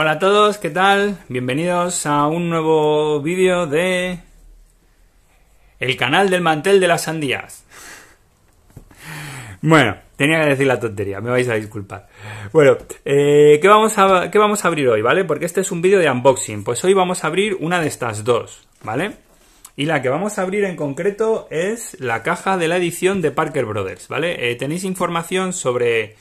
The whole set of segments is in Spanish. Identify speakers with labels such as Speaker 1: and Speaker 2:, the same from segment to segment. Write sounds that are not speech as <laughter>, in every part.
Speaker 1: Hola a todos, ¿qué tal? Bienvenidos a un nuevo vídeo de el canal del mantel de las sandías. Bueno, tenía que decir la tontería, me vais a disculpar. Bueno, eh, ¿qué, vamos a, ¿qué vamos a abrir hoy, vale? Porque este es un vídeo de unboxing. Pues hoy vamos a abrir una de estas dos, ¿vale? Y la que vamos a abrir en concreto es la caja de la edición de Parker Brothers, ¿vale? Eh, tenéis información sobre,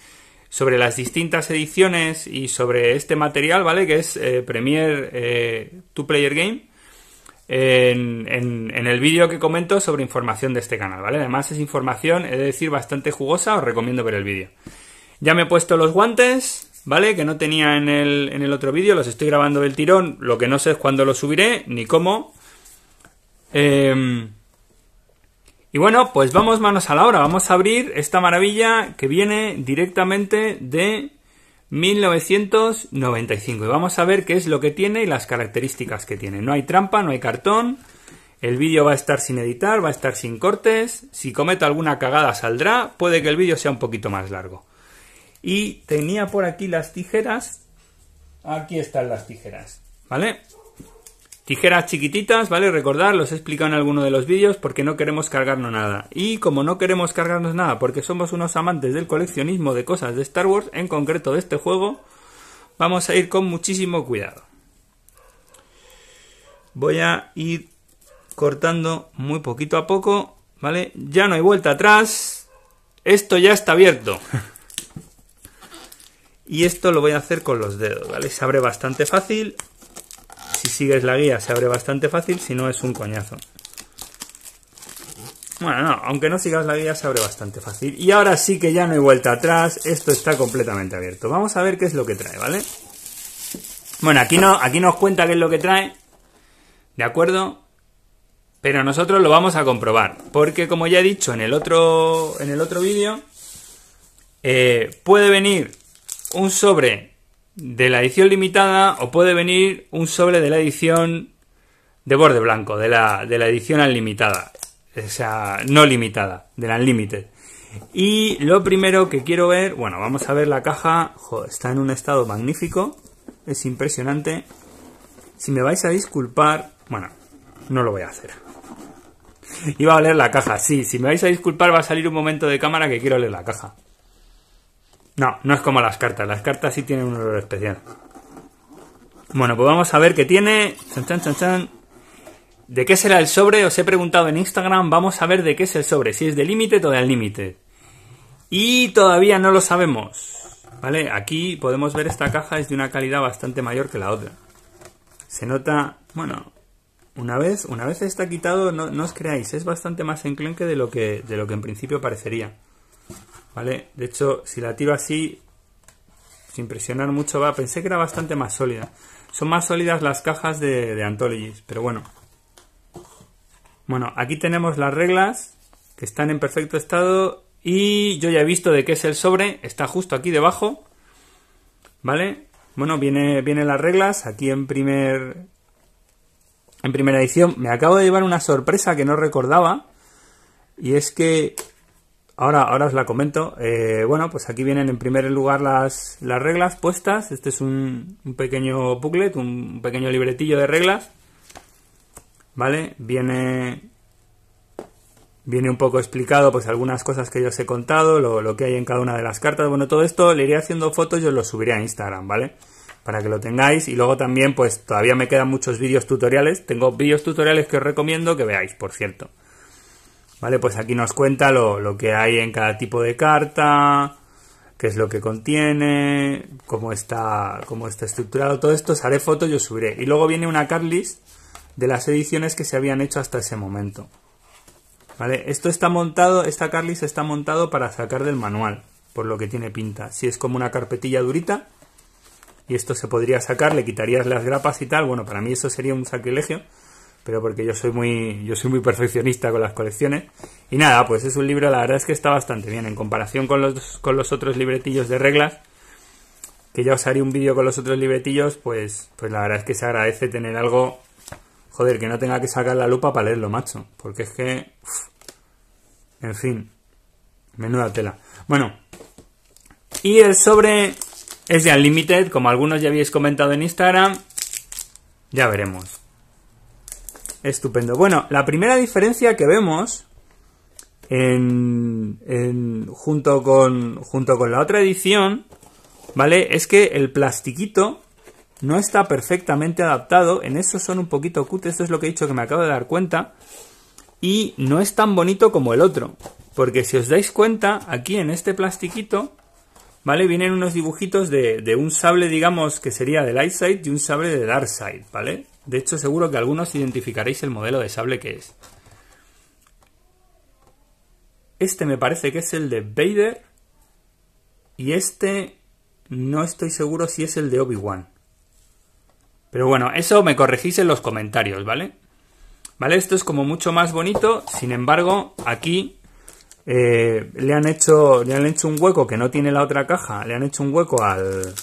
Speaker 1: sobre las distintas ediciones y sobre este material, ¿vale? Que es eh, Premier eh, Two Player Game. En, el vídeo que comento sobre información de este canal, ¿vale? Además es información, he de decir, bastante jugosa, os recomiendo ver el vídeo. Ya me he puesto los guantes, ¿vale? Que no tenía en el, en el otro vídeo, los estoy grabando del tirón, lo que no sé es cuándo los subiré, ni cómo, Em, y bueno, pues vamos manos a la obra. Vamos a abrir esta maravilla que viene directamente de 1995. Y vamos a ver qué es lo que tiene y las características que tiene. No hay trampa, no hay cartón. El vídeo va a estar sin editar, va a estar sin cortes. Si cometo alguna cagada saldrá. Puede que el vídeo sea un poquito más largo. Y tenía por aquí las tijeras. Aquí están las tijeras. ¿Vale? Tijeras chiquititas, ¿vale? Recordar, los he explicado en alguno de los vídeos porque no queremos cargarnos nada. Y como no queremos cargarnos nada porque somos unos amantes del coleccionismo de cosas de Star Wars, en concreto de este juego, vamos a ir con muchísimo cuidado. Voy a ir cortando muy poquito a poco, ¿vale? Ya no hay vuelta atrás. Esto ya está abierto. <laughs> y esto lo voy a hacer con los dedos, ¿vale? Se abre bastante fácil si sigues la guía se abre bastante fácil, si no es un coñazo. Bueno, no, aunque no sigas la guía se abre bastante fácil. Y ahora sí que ya no hay vuelta atrás, esto está completamente abierto. Vamos a ver qué es lo que trae, ¿vale? Bueno, aquí, no, aquí nos cuenta qué es lo que trae, ¿de acuerdo? Pero nosotros lo vamos a comprobar, porque como ya he dicho en el otro, en el otro vídeo, eh, puede venir un sobre de la edición limitada o puede venir un sobre de la edición de borde blanco, de la, de la edición unlimitada. O sea, no limitada, de la unlimited. Y lo primero que quiero ver, bueno, vamos a ver la caja. Joder, está en un estado magnífico. Es impresionante. Si me vais a disculpar, bueno, no lo voy a hacer. Iba a leer la caja, sí. Si me vais a disculpar, va a salir un momento de cámara que quiero leer la caja. No, no es como las cartas. Las cartas sí tienen un olor especial. Bueno, pues vamos a ver qué tiene. Chan, chan, chan. ¿De qué será el sobre? Os he preguntado en Instagram. Vamos a ver de qué es el sobre. Si es de límite o de al límite. Y todavía no lo sabemos. ¿Vale? Aquí podemos ver esta caja es de una calidad bastante mayor que la otra. Se nota, bueno, una vez, una vez está quitado, no, no os creáis, es bastante más enclenque de lo que, de lo que en principio parecería. ¿Vale? De hecho, si la tiro así, sin presionar mucho, va. Pensé que era bastante más sólida. Son más sólidas las cajas de, de Anthologies, pero bueno. Bueno, aquí tenemos las reglas, que están en perfecto estado. Y yo ya he visto de qué es el sobre, está justo aquí debajo. ¿Vale? Bueno, viene, vienen las reglas, aquí en primer... En primera edición me acabo de llevar una sorpresa que no recordaba. Y es que Ahora, ahora os la comento. Eh, bueno, pues aquí vienen en primer lugar las, las reglas puestas. Este es un, pequeño booklet, un pequeño libretillo de reglas. ¿Vale? Viene, viene un poco explicado pues algunas cosas que yo os he contado, lo, lo, que hay en cada una de las cartas. Bueno, todo esto le iré haciendo fotos y os lo subiré a Instagram, ¿vale? Para que lo tengáis. Y luego también, pues todavía me quedan muchos vídeos tutoriales. Tengo vídeos tutoriales que os recomiendo que veáis, por cierto. ¿Vale? Pues aquí nos cuenta lo, que hay en cada tipo de carta, qué es lo que contiene, cómo está, cómo está estructurado todo esto. Haré fotos y os subiré. Y luego viene una card list de las ediciones que se habían hecho hasta ese momento. ¿Vale? Esto está montado, esta card list está montado para sacar del manual, por lo que tiene pinta. Si es como una carpetilla durita, y esto se podría sacar, le quitarías las grapas y tal. Bueno, para mí eso sería un sacrilegio pero porque yo soy muy yo soy muy perfeccionista con las colecciones y nada pues es un libro la verdad es que está bastante bien en comparación con los con los otros libretillos de reglas que ya os haré un vídeo con los otros libretillos pues pues la verdad es que se agradece tener algo joder que no tenga que sacar la lupa para leerlo macho porque es que en fin menuda tela bueno y el sobre Es de Unlimited, como algunos ya habéis comentado en Instagram. Ya veremos. Estupendo. Bueno, la primera diferencia que vemos en, junto, con, junto con la otra edición, ¿vale? Es que el plastiquito no está perfectamente adaptado. En eso son un poquito cut. Esto es lo que he dicho que me acabo de dar cuenta. Y no es tan bonito como el otro. Porque si os dais cuenta, aquí en este plastiquito, ¿vale? Vienen unos dibujitos de, de un sable, digamos, que sería de Light Side y un sable de Dark Side, ¿vale? De hecho, seguro que algunos identificaréis el modelo de sable que es. Este me parece que es el de Vader. Y este no estoy seguro si es el de Obi-Wan. Pero bueno, eso me corregís en los comentarios, ¿vale? ¿Vale? Esto es como mucho más bonito. Sin embargo, aquí eh, le, han hecho, le han hecho un hueco que no tiene la otra caja. Le han hecho un hueco al,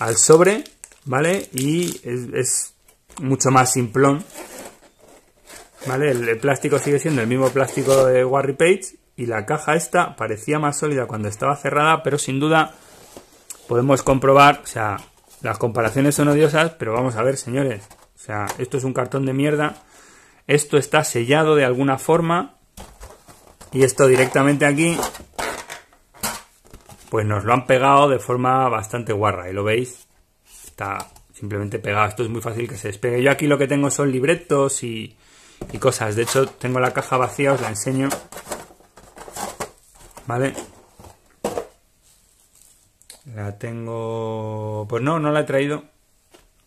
Speaker 1: al sobre, ¿vale? Y es mucho más simplón. ¿Vale? El, plástico sigue siendo el mismo plástico de Warry Page y la caja esta parecía más sólida cuando estaba cerrada, pero sin duda podemos comprobar, o sea, las comparaciones son odiosas, pero vamos a ver, señores, o sea, esto es un cartón de mierda, esto está sellado de alguna forma y esto directamente aquí pues nos lo han pegado de forma bastante guarra y lo veis, está simplemente pegado. Esto es muy fácil que se despegue. Yo aquí lo que tengo son libretos y, cosas. De hecho, tengo la caja vacía, os la enseño. ¿Vale? La tengo... Pues no, no la he traído.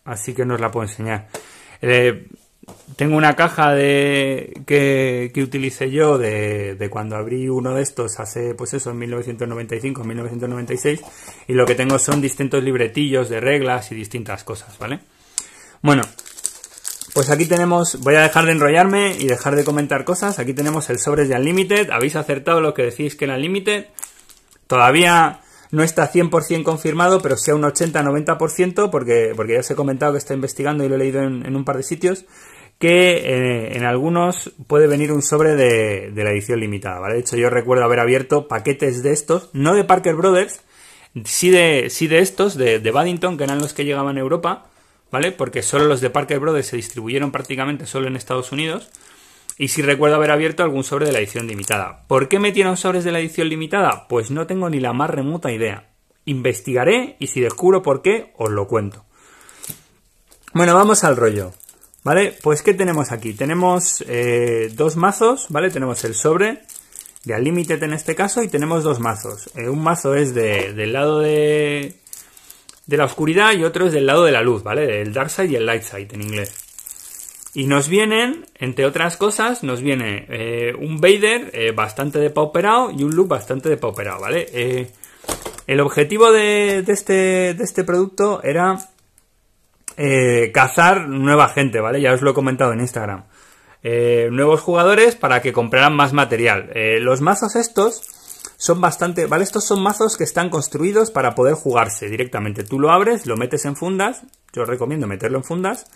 Speaker 1: Así que no os la puedo enseñar. Eh, tengo una caja de que, que utilicé yo de, de, cuando abrí uno de estos hace, pues eso, en 1995, 1996, y lo que tengo son distintos libretillos de reglas y distintas cosas, ¿vale? Bueno, pues aquí tenemos, voy a dejar de enrollarme y dejar de comentar cosas, aquí tenemos el sobres de Unlimited, habéis acertado lo que decís que era Unlimited, todavía no está 100% confirmado, pero sea un 80-90%, porque, porque ya os he comentado que está investigando y lo he leído en, un par de sitios, que eh, en algunos puede venir un sobre de, la edición limitada, ¿vale? De hecho, yo recuerdo haber abierto paquetes de estos, no de Parker Brothers, sí de, sí de estos, de, de Baddington, que eran los que llegaban a Europa, ¿vale? Porque solo los de Parker Brothers se distribuyeron prácticamente solo en Estados Unidos. Y si recuerdo haber abierto algún sobre de la edición limitada. ¿Por qué metieron sobres de la edición limitada? Pues no tengo ni la más remota idea. Investigaré y si descubro por qué, os lo cuento. Bueno, vamos al rollo. ¿Vale? Pues ¿qué tenemos aquí? Tenemos eh, dos mazos, ¿vale? Tenemos el sobre de Unlimited en este caso y tenemos dos mazos. Eh, un mazo es de, del lado de, de la oscuridad y otro es del lado de la luz, ¿vale? El dark side y el light side en inglés. Y nos vienen, entre otras cosas, nos viene eh, un Vader eh, bastante depauperado y un look bastante depauperado, ¿vale? Eh, el objetivo de, este, de este producto era cazar nueva gente, ¿vale? Ya os lo he comentado en Instagram. nuevos jugadores para que compraran más material. los mazos estos son bastante, ¿vale? Estos son mazos que están construidos para poder jugarse directamente. Tú lo abres, lo metes en fundas, yo os recomiendo meterlo en fundas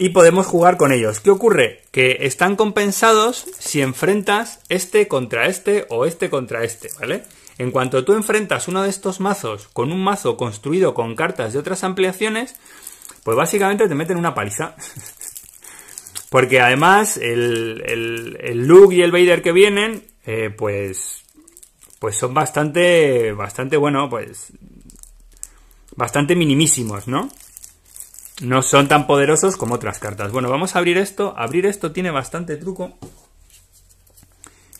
Speaker 1: y podemos jugar con ellos. ¿Qué ocurre? Que están compensados si enfrentas este contra este o este contra este, ¿vale? En cuanto tú enfrentas uno de estos mazos con un mazo construido con cartas de otras ampliaciones, pues básicamente te meten una paliza. <laughs> Porque además el, el, Luke y el Vader que vienen, eh, pues, pues son bastante, bastante, bueno, pues, bastante minimísimos, ¿no? No son tan poderosos como otras cartas. Bueno, vamos a abrir esto. Abrir esto tiene bastante truco.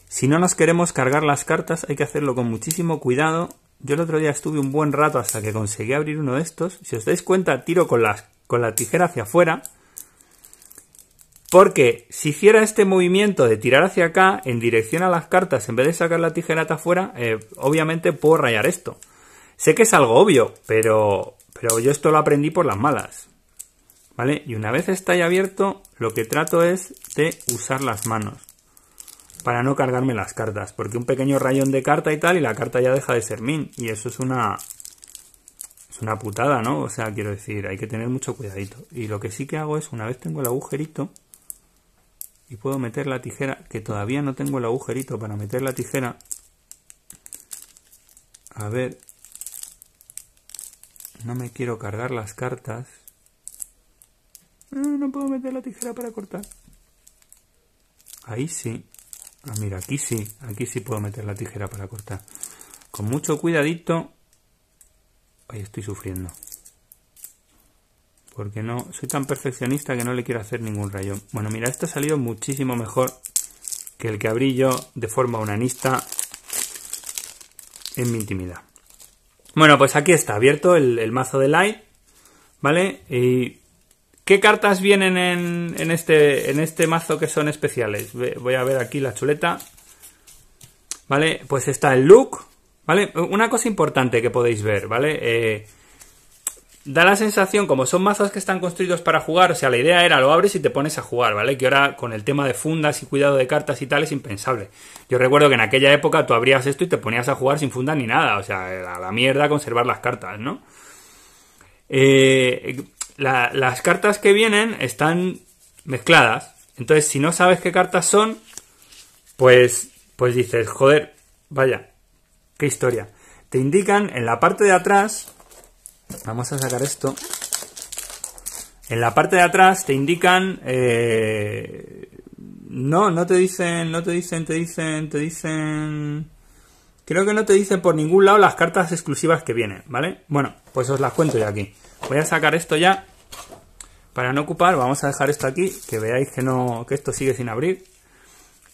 Speaker 1: Si no nos queremos cargar las cartas, hay que hacerlo con muchísimo cuidado. Yo el otro día estuve un buen rato hasta que conseguí abrir uno de estos. Si os dais cuenta, tiro con, con la tijera hacia afuera. Porque si hiciera este movimiento de tirar hacia acá en dirección a las cartas en vez de sacar la tijera hacia afuera, eh, obviamente puedo rayar esto. Sé que es algo obvio, pero, pero yo esto lo aprendí por las malas. Y una vez está ya abierto, lo que trato es de usar las manos para no cargarme las cartas, porque un pequeño rayón de carta y tal y la carta ya deja de ser min y eso es una es una putada, ¿no? O sea, quiero decir, hay que tener mucho cuidadito. Y lo que sí que hago es una vez tengo el agujerito y puedo meter la tijera, que todavía no tengo el agujerito para meter la tijera. A ver No me quiero cargar las cartas. No puedo meter la tijera para cortar. Ahí sí. Ah, mira, aquí sí. Aquí sí puedo meter la tijera para cortar. Con mucho cuidadito. Ahí estoy sufriendo. Porque no, soy tan perfeccionista que no le quiero hacer ningún rayón. Bueno, mira, esto ha salido muchísimo mejor que el que abrí yo de forma unanista en mi intimidad. Bueno, pues aquí está abierto el, mazo de Light, ¿vale? Y ¿Qué cartas vienen en, este, en este mazo que son especiales? Voy a ver aquí la chuleta. ¿Vale? Pues está el look, ¿vale? Una cosa importante que podéis ver, ¿vale? Eh, da la sensación, como son mazos que están construidos para jugar, o sea, la idea era lo abres y te pones a jugar, ¿vale? Que ahora con el tema de fundas y cuidado de cartas y tal es impensable. Yo recuerdo que en aquella época tú abrías esto y te ponías a jugar sin funda ni nada, o sea, a la mierda conservar las cartas, ¿no? Eh, las cartas que vienen están mezcladas. Entonces, si no sabes qué cartas son, pues, pues dices, joder, vaya, qué historia. Te indican en la parte de atrás, vamos a sacar esto, en la parte de atrás te indican, eh, no, no te dicen, no te dicen, te dicen, te dicen, creo que no te dicen por ningún lado las cartas exclusivas que vienen, ¿vale? Bueno, pues os las cuento ya aquí. Voy a sacar esto ya para no ocupar, vamos a dejar esto aquí, que veáis que, no, que esto sigue sin abrir.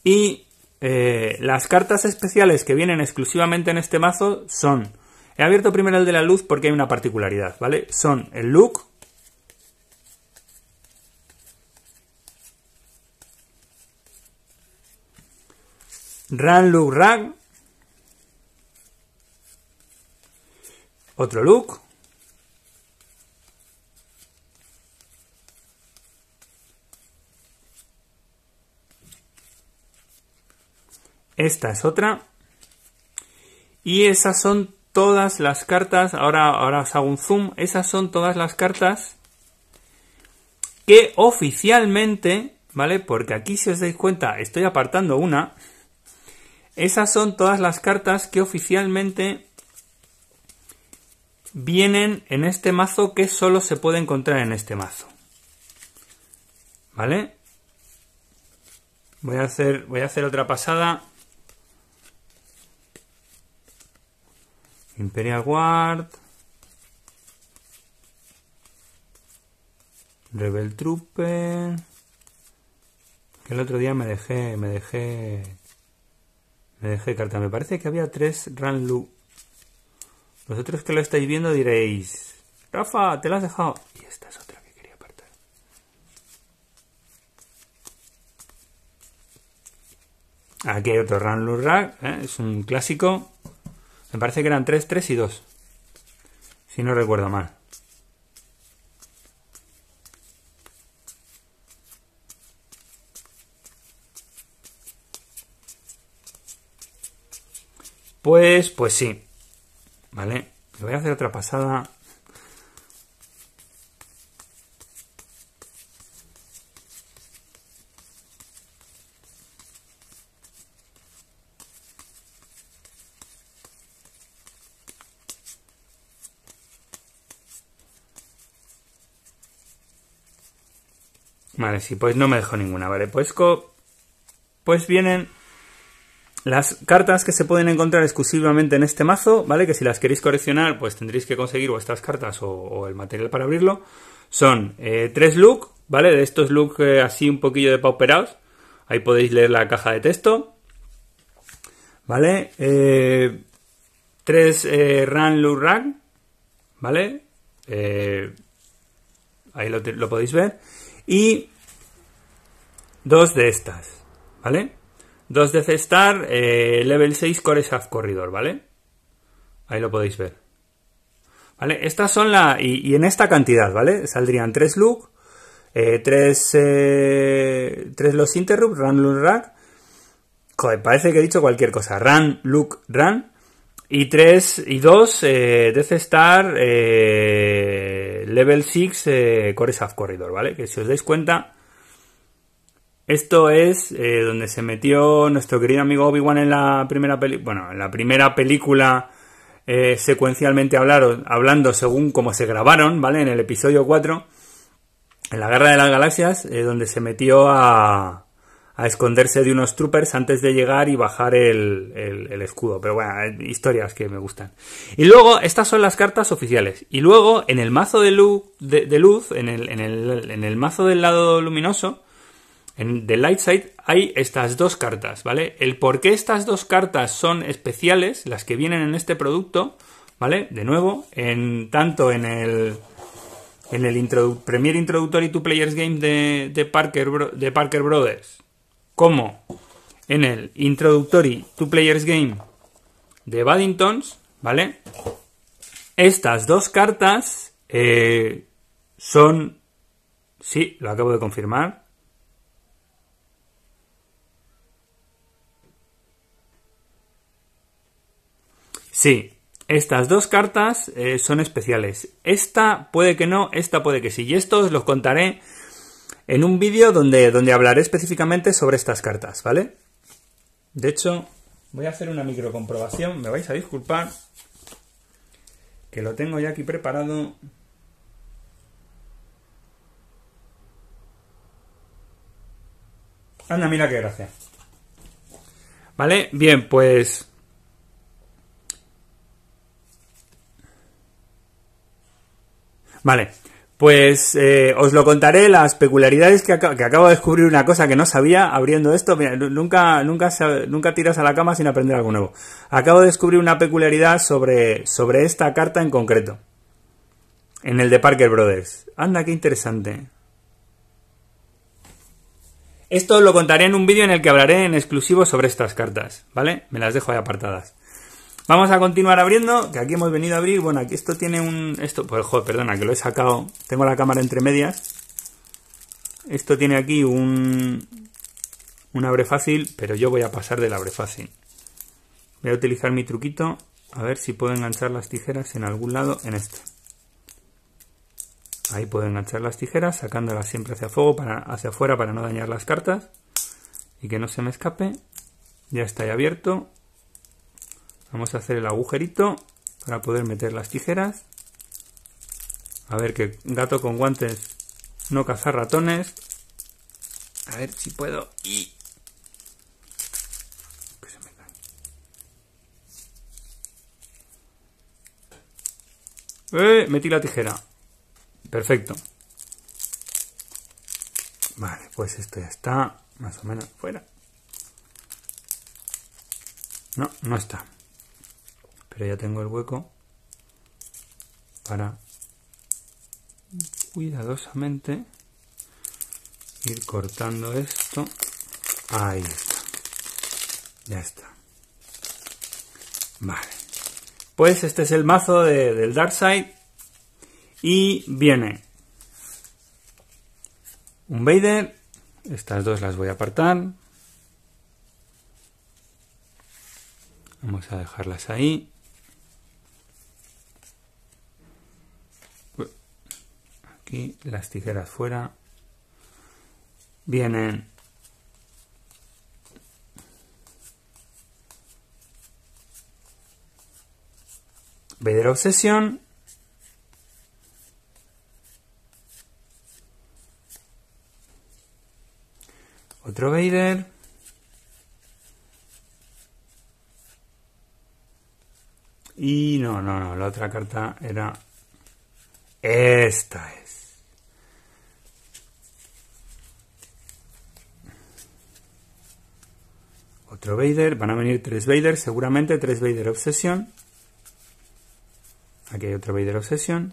Speaker 1: Y eh, las cartas especiales que vienen exclusivamente en este mazo son... He abierto primero el de la luz porque hay una particularidad, ¿vale? Son el look, Run Look Rag, otro look, Esta es otra. Y esas son todas las cartas. Ahora, ahora os hago un zoom. Esas son todas las cartas que oficialmente, ¿vale? Porque aquí si os dais cuenta estoy apartando una. Esas son todas las cartas que oficialmente vienen en este mazo que solo se puede encontrar en este mazo. ¿Vale? Voy a hacer, voy a hacer otra pasada. Imperial Guard. Rebel Trooper. Que el otro día me dejé, me dejé, me dejé carta. Me parece que había tres Ranlu. Vosotros que lo estáis viendo diréis, Rafa, te lo has dejado. Y esta es otra que quería apartar. Aquí hay otro Ranlu Rack, ¿eh? es un clásico. Me parece que eran 3, 3 y 2. Si no recuerdo mal. Pues, pues sí. Vale. Le voy a hacer otra pasada Vale, sí, pues no me dejo ninguna, ¿vale? Pues, pues vienen las cartas que se pueden encontrar exclusivamente en este mazo, ¿vale? Que si las queréis coleccionar, pues tendréis que conseguir vuestras cartas o, el material para abrirlo. Son eh, tres look, ¿vale? De estos look eh, así un poquillo de pauperados. Ahí podéis leer la caja de texto. ¿Vale? Eh, tres Run Look ¿vale? ahí lo, lo podéis ver. Y dos de estas, ¿vale? Dos de C-Star, eh, level 6 Core Shaft Corridor, ¿vale? Ahí lo podéis ver. ¿Vale? Estas son la... Y, en esta cantidad, ¿vale? Saldrían tres look, eh, tres, eh, tres los interrupt, run, look, rack. Joder, parece que he dicho cualquier cosa. Run, look, run. Y tres y dos eh, Death Star eh, Level 6 Core Shaft Corridor, ¿vale? Que si os dais cuenta, esto es eh, donde se metió nuestro querido amigo Obi-Wan en la primera película. Bueno, en la primera película eh, secuencialmente hablar, hablando según cómo se grabaron, ¿vale? En el episodio 4, en la Guerra de las Galaxias, eh, donde se metió a, a esconderse de unos troopers antes de llegar y bajar el, el, escudo. Pero bueno, historias que me gustan. Y luego, estas son las cartas oficiales. Y luego, en el mazo de luz, de, luz en, el, en, el, en el mazo del lado luminoso, en The Light Side hay estas dos cartas, ¿vale? El por qué estas dos cartas son especiales, las que vienen en este producto, ¿vale? De nuevo, en tanto en el en el Premier Introductory to Players Game de, Parker, de Parker Brothers como en el Introductory to Players Game de Baddingtons, ¿vale? Estas dos cartas eh, son... Sí, lo acabo de confirmar. Sí, estas dos cartas eh, son especiales. Esta puede que no, esta puede que sí. Y esto os los contaré en un vídeo donde, donde hablaré específicamente sobre estas cartas, ¿vale? De hecho, voy a hacer una microcomprobación, me vais a disculpar, que lo tengo ya aquí preparado. Anda, mira qué gracia. ¿Vale? Bien, pues... Vale, pues eh, os lo contaré, las peculiaridades que, acabo de descubrir una cosa que no sabía abriendo esto. nunca, nunca, nunca tiras a la cama sin aprender algo nuevo. Acabo de descubrir una peculiaridad sobre, sobre esta carta en concreto. En el de Parker Brothers. Anda, qué interesante. Esto lo contaré en un vídeo en el que hablaré en exclusivo sobre estas cartas, ¿vale? Me las dejo ahí apartadas. Vamos a continuar abriendo, que aquí hemos venido a abrir. Bueno, aquí esto tiene un... Esto, pues joder, perdona, que lo he sacado. Tengo la cámara entre medias. Esto tiene aquí un... Un abre fácil, pero yo voy a pasar del abre fácil. Voy a utilizar mi truquito, a ver si puedo enganchar las tijeras en algún lado en este. Ahí puedo enganchar las tijeras, sacándolas siempre hacia fuego, para, hacia afuera para no dañar las cartas. Y que no se me escape. Ya está ahí abierto. Vamos a hacer el agujerito para poder meter las tijeras. A ver que gato con guantes no cazar ratones. A ver si puedo. Y... ¡Eh! Metí la tijera. Perfecto. Vale, pues esto ya está más o menos fuera. No, no está pero ya tengo el hueco para cuidadosamente ir cortando esto. Ahí está. Ya está. Vale. Pues este es el mazo del Dark Side. Y viene un Vader. Estas dos las voy a apartar. Vamos a dejarlas ahí Las tijeras fuera. Vienen Vader Obsesión. Otro Vader. Y no, no, no, la otra carta era esta es. Otro Vader, van a venir tres Vader, seguramente tres Vader Obsesión. Aquí hay otro Vader Obsesión.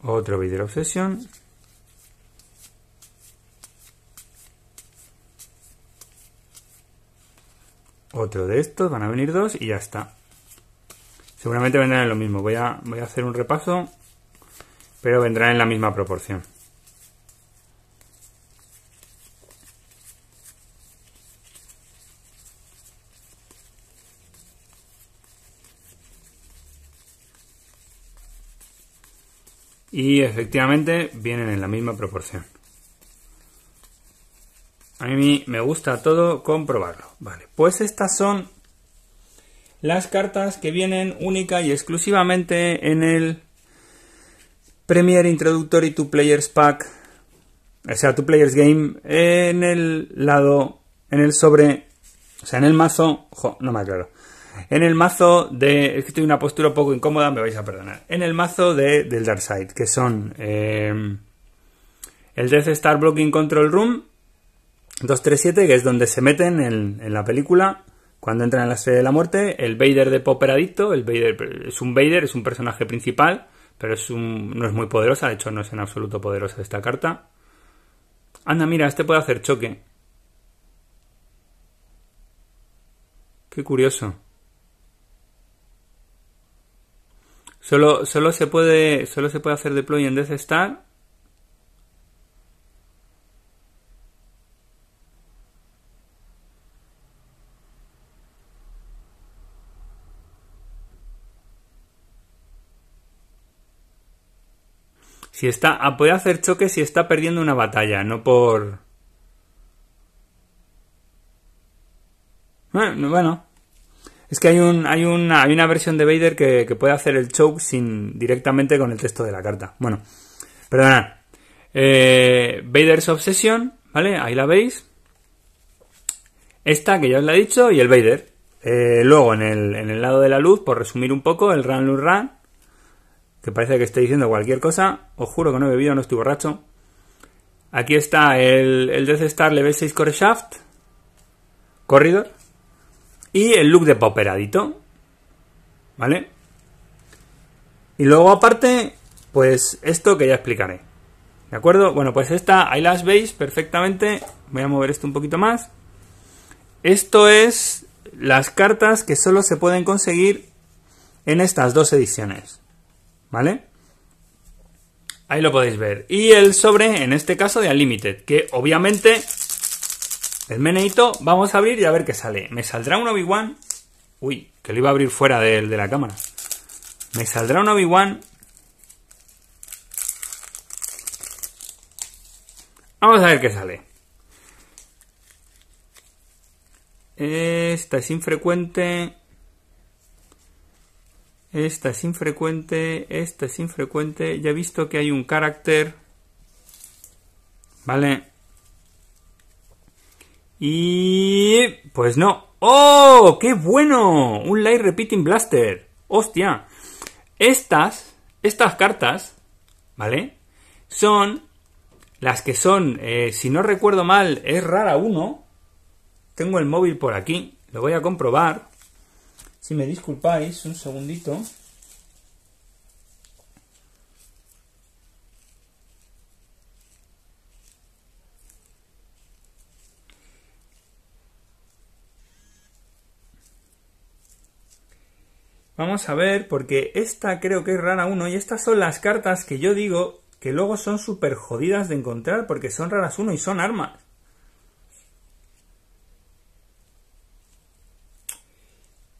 Speaker 1: Otro Vader Obsesión. Otro de estos, van a venir dos y ya está. Seguramente vendrán en lo mismo. Voy a, voy a hacer un repaso pero vendrá en la misma proporción. Y efectivamente vienen en la misma proporción. A mí me gusta todo comprobarlo. Vale, pues estas son las cartas que vienen única y exclusivamente en el Premier Introductory to Players Pack, o sea, to Players Game, en el lado, en el sobre, o sea, en el mazo, no me aclaro, en el mazo de, es que estoy en una postura un poco incómoda, me vais a perdonar, en el mazo de, del Dark Side, que son eh, el Death Star Blocking Control Room 237, que es donde se meten en, la película cuando entran en la serie de la muerte, el Vader de Popper Adicto, el Vader es un Vader, es un personaje principal, pero es un, no es muy poderosa, de hecho no es en absoluto poderosa esta carta. Anda, mira, este puede hacer choque. Qué curioso. Solo, solo se puede. Solo se puede hacer deploy en Death Star Si está. Ah, puede hacer choque si está perdiendo una batalla, no por. Bueno. Es que hay, un, hay, una, hay una versión de Vader que, puede hacer el choke sin, directamente con el texto de la carta. Bueno, perdonad. Eh, Vader's Obsession, ¿vale? Ahí la veis. Esta que ya os la he dicho y el Vader. Eh, luego en el, en el lado de la luz, por resumir un poco, el Run Luz Run que parece que estoy diciendo cualquier cosa. Os juro que no he bebido, no estoy borracho. Aquí está el, el Death Star Level 6 Core Shaft. Corridor. Y el look de Pauperadito. ¿Vale? Y luego aparte, pues esto que ya explicaré. ¿De acuerdo? Bueno, pues esta, ahí las veis perfectamente. Voy a mover esto un poquito más. Esto es las cartas que solo se pueden conseguir en estas dos ediciones. ¿Vale? Ahí lo podéis ver. Y el sobre, en este caso, de Unlimited, que obviamente el meneito vamos a abrir y a ver qué sale. ¿Me saldrá un Obi-Wan? Uy, que lo iba a abrir fuera de, de la cámara. ¿Me saldrá un Obi-Wan? Vamos a ver qué sale. Esta es infrecuente. Esta es infrecuente, esta es infrecuente. Ya he visto que hay un carácter. Vale. Y... Pues no. ¡Oh! ¡Qué bueno! Un Light Repeating Blaster. ¡Hostia! Estas, estas cartas, ¿vale? Son las que son, eh, si no recuerdo mal, es rara 1. Tengo el móvil por aquí, lo voy a comprobar. Si me disculpáis, un segundito. Vamos a ver, porque esta creo que es rara 1 y estas son las cartas que yo digo que luego son súper jodidas de encontrar porque son raras 1 y son armas.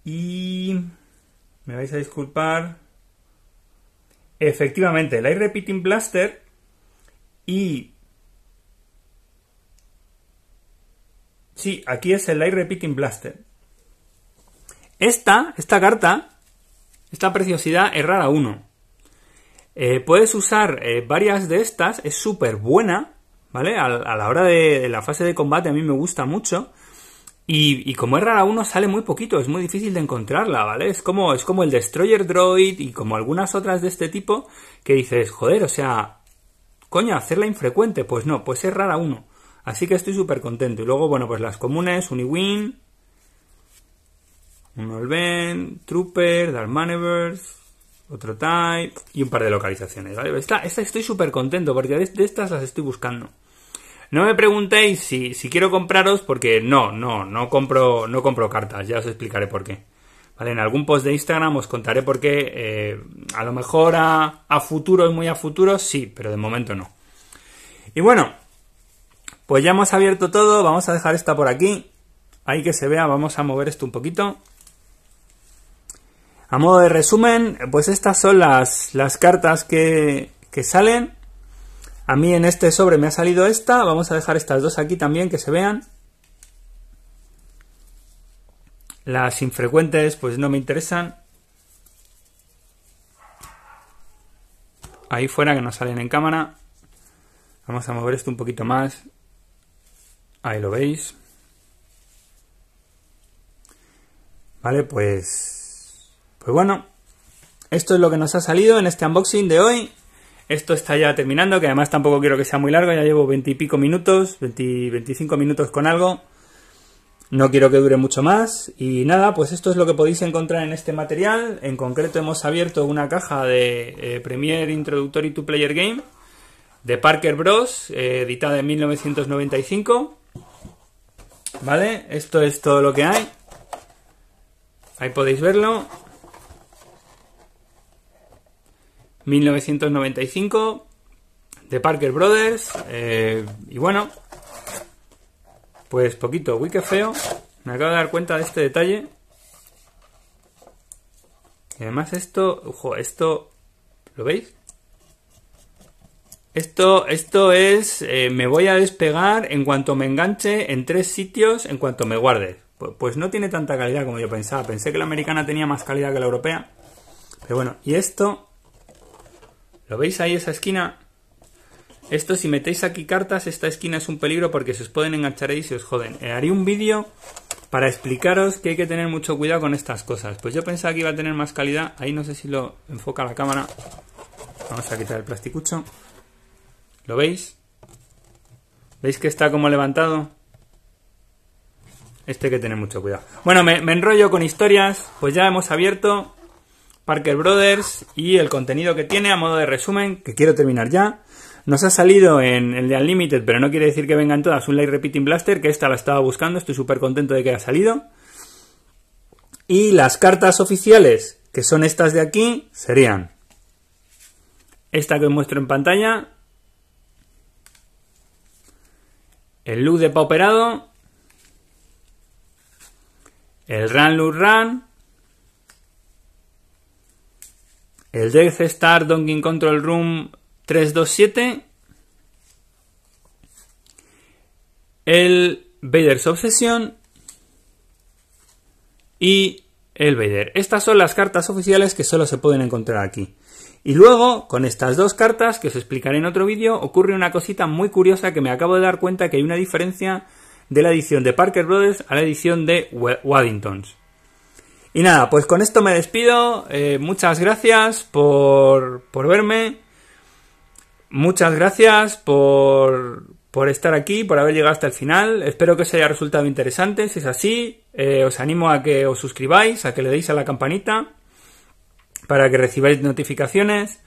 Speaker 1: Y... Me vais a disculpar. Efectivamente, el Air Repeating Blaster y... Sí, aquí es el Air Repeating Blaster. Esta, esta carta, esta preciosidad es rara 1. Eh, puedes usar eh, varias de estas, es súper buena, ¿vale? A, la hora de, la fase de combate a mí me gusta mucho. Y, como es rara uno, sale muy poquito, es muy difícil de encontrarla, ¿vale? Es como, es como el Destroyer Droid y como algunas otras de este tipo que dices, joder, o sea, coño, hacerla infrecuente, pues no, pues es rara uno. Así que estoy súper contento. Y luego, bueno, pues las comunes, Uniwin, un Olven, Trooper, Dark Maneuvers, otro Type y un par de localizaciones, ¿vale? Esta, estoy súper contento porque de estas las estoy buscando. No me preguntéis si, quiero compraros porque no, no, no compro, no compro cartas, ya os explicaré por qué. Vale, en algún post de Instagram os contaré por qué. Eh, a lo mejor a, a futuros, muy a futuros, sí, pero de momento no. Y bueno, pues ya hemos abierto todo, vamos a dejar esta por aquí. Ahí que se vea, vamos a mover esto un poquito. A modo de resumen, pues estas son las, las cartas que, que salen. A mí en este sobre me ha salido esta. Vamos a dejar estas dos aquí también que se vean. Las infrecuentes pues no me interesan. Ahí fuera que no salen en cámara. Vamos a mover esto un poquito más. Ahí lo veis. Vale, pues... Pues bueno. Esto es lo que nos ha salido en este unboxing de hoy. Esto está ya terminando, que además tampoco quiero que sea muy largo. Ya llevo 20 y pico minutos, 20, 25 minutos con algo. No quiero que dure mucho más. Y nada, pues esto es lo que podéis encontrar en este material. En concreto hemos abierto una caja de eh, Premiere Introductory to Player Game de Parker Bros, eh, editada en 1995. ¿Vale? Esto es todo lo que hay. Ahí podéis verlo. 1995 de Parker Brothers. Eh, y bueno, pues poquito, uy, qué feo. Me acabo de dar cuenta de este detalle. Y además esto, ojo, esto, ¿lo veis? Esto, esto es, eh, me voy a despegar en cuanto me enganche en tres sitios, en cuanto me guarde. Pues, pues, no tiene tanta calidad como yo pensaba. Pensé que la americana tenía más calidad que la europea. Pero bueno, y esto, ¿lo veis ahí esa esquina? Esto, si metéis aquí cartas, esta esquina es un peligro porque se os pueden enganchar ahí y se os joden. Eh, haré un vídeo para explicaros que hay que tener mucho cuidado con estas cosas. Pues yo pensaba que iba a tener más calidad. Ahí no sé si lo enfoca la cámara. Vamos a quitar el plasticucho. ¿Lo veis? ¿Veis que está como levantado? Este hay que tener mucho cuidado. Bueno, me, me enrollo con historias. Pues ya hemos abierto Parker Brothers y el contenido que tiene a modo de resumen, que quiero terminar ya. Nos ha salido en el de Unlimited, pero no quiere decir que vengan todas un Light Repeating Blaster, que esta la estaba buscando, estoy súper contento de que haya salido. Y las cartas oficiales, que son estas de aquí, serían esta que os muestro en pantalla, el look de pauperado, el Run Look Run, el Death Star Donkey Control Room 327. El Vader's Obsession. Y el Vader. Estas son las cartas oficiales que solo se pueden encontrar aquí. Y luego, con estas dos cartas, que os explicaré en otro vídeo, ocurre una cosita muy curiosa que me acabo de dar cuenta que hay una diferencia de la edición de Parker Brothers a la edición de Waddingtons. Y nada, pues con esto me despido. Eh, muchas gracias por, por verme. Muchas gracias por, por estar aquí, por haber llegado hasta el final. Espero que os haya resultado interesante. Si es así, eh, os animo a que os suscribáis, a que le deis a la campanita para que recibáis notificaciones,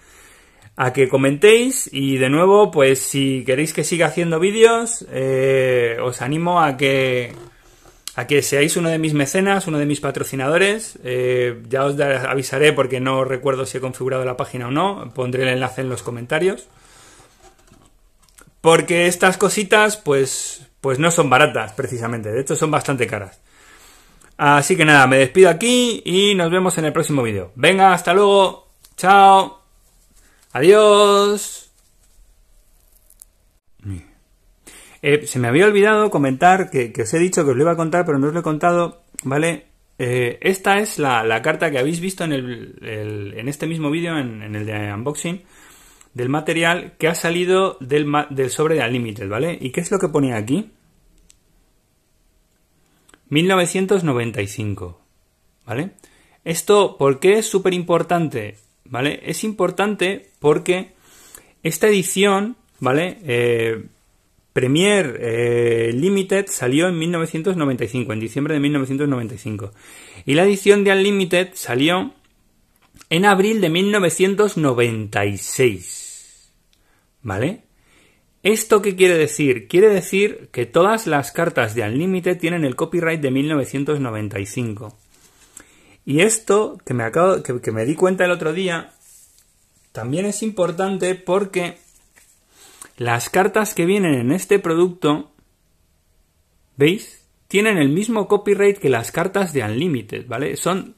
Speaker 1: a que comentéis y de nuevo, pues si queréis que siga haciendo vídeos, eh, os animo a que a que seáis uno de mis mecenas, uno de mis patrocinadores. Eh, ya os avisaré porque no recuerdo si he configurado la página o no. Pondré el enlace en los comentarios. Porque estas cositas, pues, pues no son baratas, precisamente. De hecho, son bastante caras. Así que nada, me despido aquí y nos vemos en el próximo vídeo. Venga, hasta luego. Chao. Adiós. Eh, se me había olvidado comentar que, os he dicho que os lo iba a contar, pero no os lo he contado, ¿vale? Eh, esta es la, carta que habéis visto en, el, en este mismo vídeo, en, el de unboxing, del material que ha salido del, del sobre de Unlimited, ¿vale? ¿Y qué es lo que ponía aquí? 1995, ¿vale? Esto, ¿por qué es súper importante? ¿Vale? Es importante porque esta edición, ¿vale? Eh, Premier eh, Limited salió en 1995, en diciembre de 1995. Y la edición de Unlimited salió en abril de 1996. ¿Vale? ¿Esto qué quiere decir? Quiere decir que todas las cartas de Unlimited tienen el copyright de 1995. Y esto, que me, acabo, que, me di cuenta el otro día, también es importante porque las cartas que vienen en este producto, ¿veis? Tienen el mismo copyright que las cartas de Unlimited, ¿vale? Son,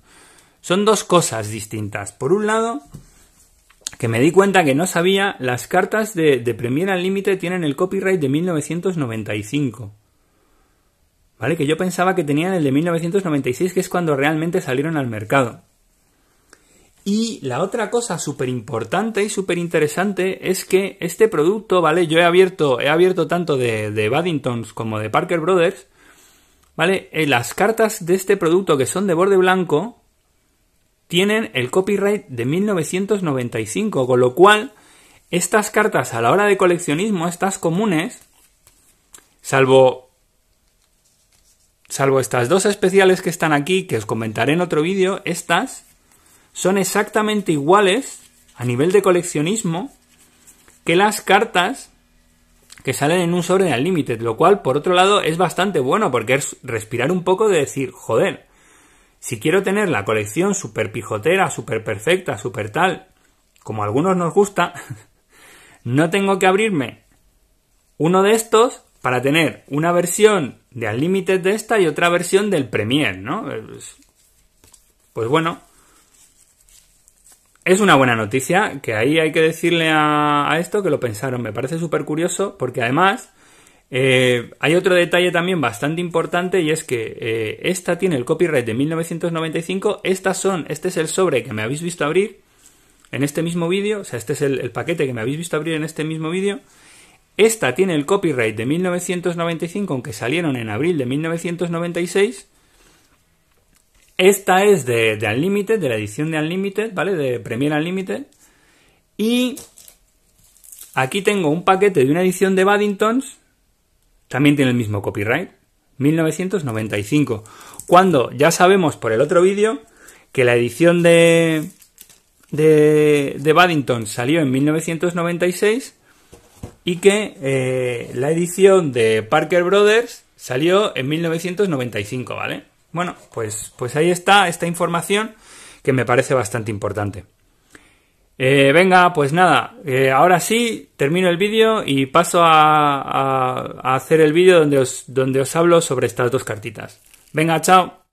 Speaker 1: son dos cosas distintas. Por un lado, que me di cuenta que no sabía, las cartas de, de Premier Unlimited tienen el copyright de 1995. ¿Vale? Que yo pensaba que tenían el de 1996, que es cuando realmente salieron al mercado. Y la otra cosa súper importante y súper interesante es que este producto, ¿vale? Yo he abierto, he abierto tanto de, de Baddingtons como de Parker Brothers, ¿vale? Eh, las cartas de este producto que son de borde blanco tienen el copyright de 1995, con lo cual estas cartas a la hora de coleccionismo, estas comunes, salvo salvo estas dos especiales que están aquí, que os comentaré en otro vídeo, estas son exactamente iguales a nivel de coleccionismo que las cartas que salen en un sobre de Unlimited, lo cual por otro lado es bastante bueno porque es respirar un poco de decir, joder, si quiero tener la colección super pijotera, super perfecta, super tal, como a algunos nos gusta, <laughs> no tengo que abrirme uno de estos para tener una versión de Unlimited de esta y otra versión del Premier, ¿no? Pues bueno, es una buena noticia, que ahí hay que decirle a, esto que lo pensaron. Me parece súper curioso porque además eh, hay otro detalle también bastante importante y es que eh, esta tiene el copyright de 1995. Estas son, este es el sobre que me habéis visto abrir en este mismo vídeo, o sea, este es el, el paquete que me habéis visto abrir en este mismo vídeo. Esta tiene el copyright de 1995, aunque salieron en abril de 1996. Esta es de, Unlimited, de la edición de Unlimited, ¿vale? De Premier Unlimited. Y aquí tengo un paquete de una edición de Baddingtons. También tiene el mismo copyright. 1995. Cuando ya sabemos por el otro vídeo que la edición de, de, de Baddington salió en 1996 y que eh, la edición de Parker Brothers salió en 1995, ¿vale? Bueno, pues, pues ahí está esta información que me parece bastante importante. Eh, venga, pues nada, eh, ahora sí termino el vídeo y paso a, a hacer el vídeo donde os, donde os hablo sobre estas dos cartitas. Venga, chao.